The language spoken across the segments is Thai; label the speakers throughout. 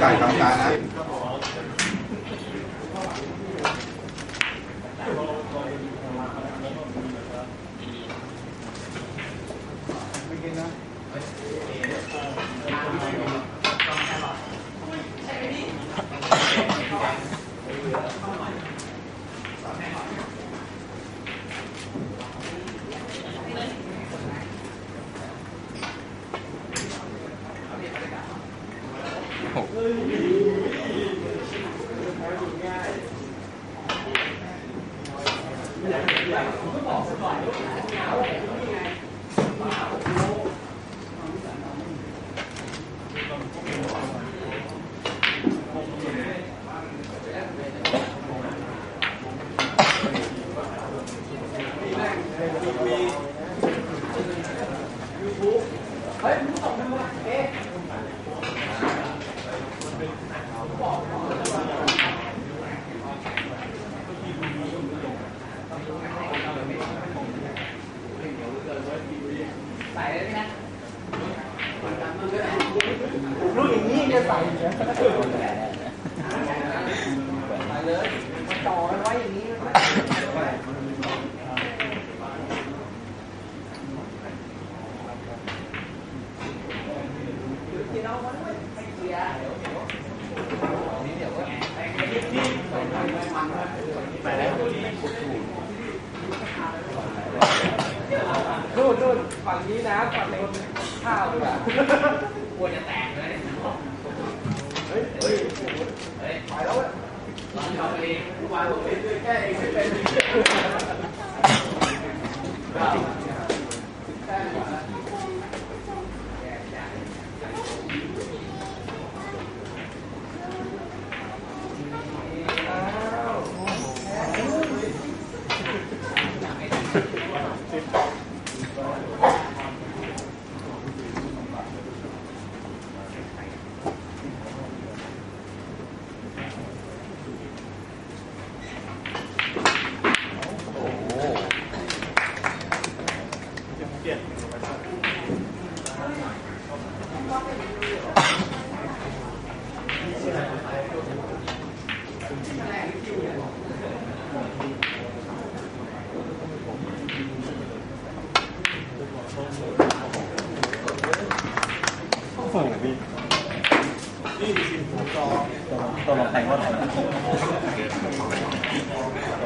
Speaker 1: ไก่ทำการนะ
Speaker 2: ลูกอย่างนี้จะใส่เหรอต่อไว้อย่างนี้ นู่นนู่นฝั่งนี้นะฝั่งนี้ข้าวดีกว่า
Speaker 3: กลัวจะแตกเลย
Speaker 2: เฮ้ยเฮ้ยไปแล้วเว้ย
Speaker 3: ร้อนทำเอง
Speaker 2: ทุกวันผมเป็นด้วยแค่เองไม่เป็นสิบหกจอ
Speaker 4: ตัวลงแข่งว่าไหนตัว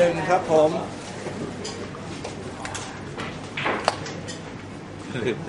Speaker 4: หนึ่งครับผมลืมไป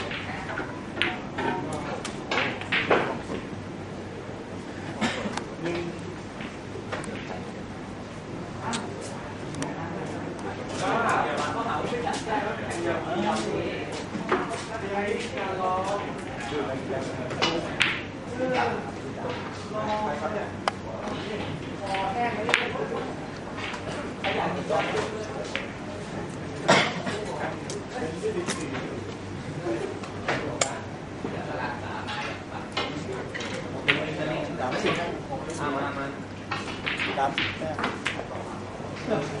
Speaker 3: สา
Speaker 5: ม
Speaker 4: สิบแต้ม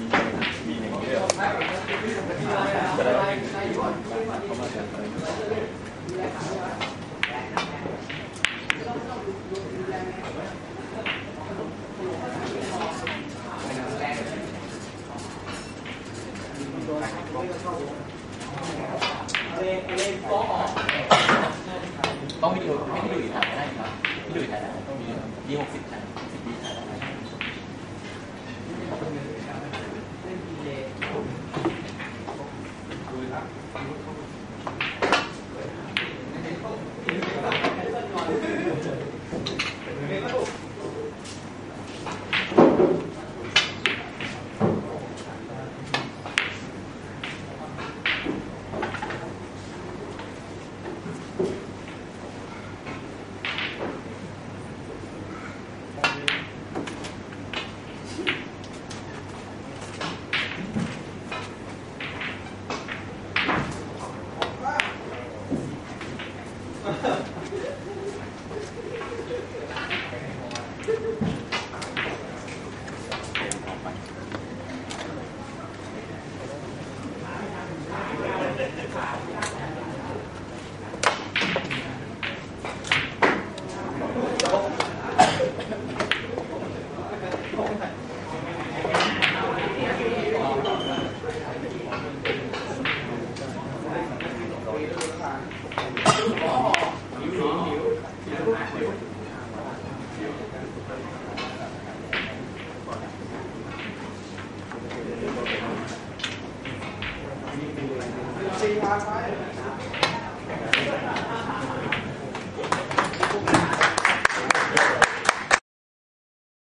Speaker 2: พี่ดุยถ่ายได้มีหกสิบถ่าย
Speaker 4: ele lá com a